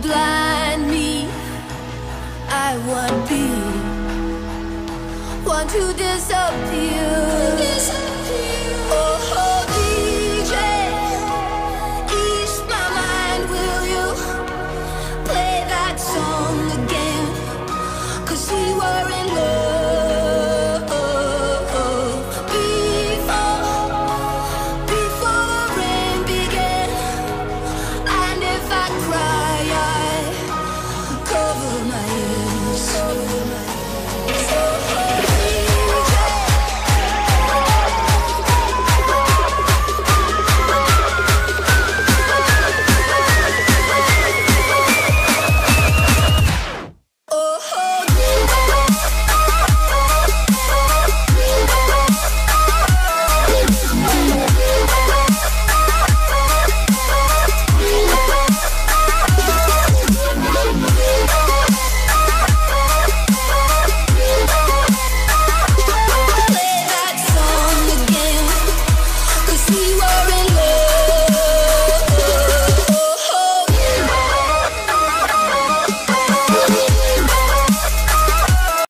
blind me. I won't be Want to disappear. so